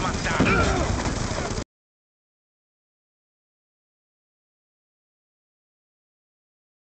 Come on down.